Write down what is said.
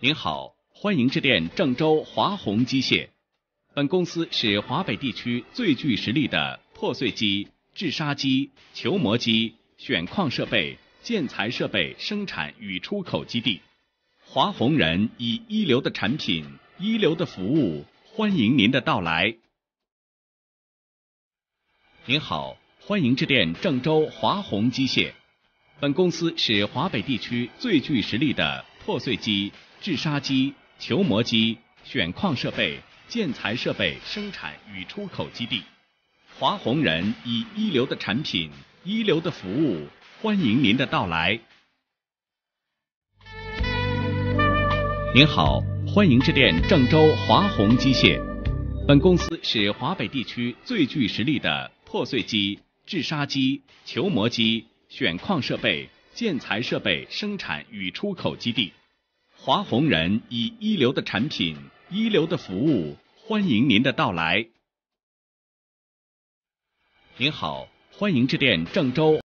您好，欢迎致电郑州华宏机械。本公司是华北地区最具实力的破碎机、制砂机、球磨机、选矿设备、建材设备生产与出口基地。华宏人以一流的产品、一流的服务，欢迎您的到来。您好，欢迎致电郑州华宏机械。本公司是华北地区最具实力的破碎机、制砂机、球磨机、选矿设备、建材设备生产与出口基地。华宏人以一流的产品、一流的服务，欢迎您的到来。您好，欢迎致电郑州华宏机械。本公司是华北地区最具实力的破碎机、制砂机、球磨机。选矿设备、建材设备生产与出口基地，华宏人以一流的产品、一流的服务，欢迎您的到来。您好，欢迎致电郑州。